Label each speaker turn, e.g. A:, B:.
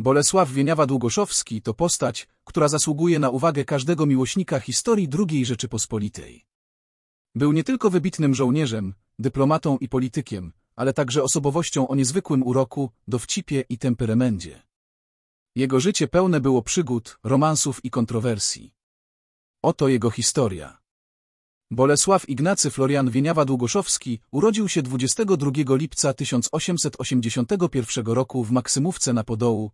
A: Bolesław Wieniawa-Długoszowski to postać, która zasługuje na uwagę każdego miłośnika historii II Rzeczypospolitej. Był nie tylko wybitnym żołnierzem, dyplomatą i politykiem, ale także osobowością o niezwykłym uroku, dowcipie i temperamencie. Jego życie pełne było przygód, romansów i kontrowersji. Oto jego historia. Bolesław Ignacy Florian Wieniawa-Długoszowski urodził się 22 lipca 1881 roku w Maksymówce na Podołu,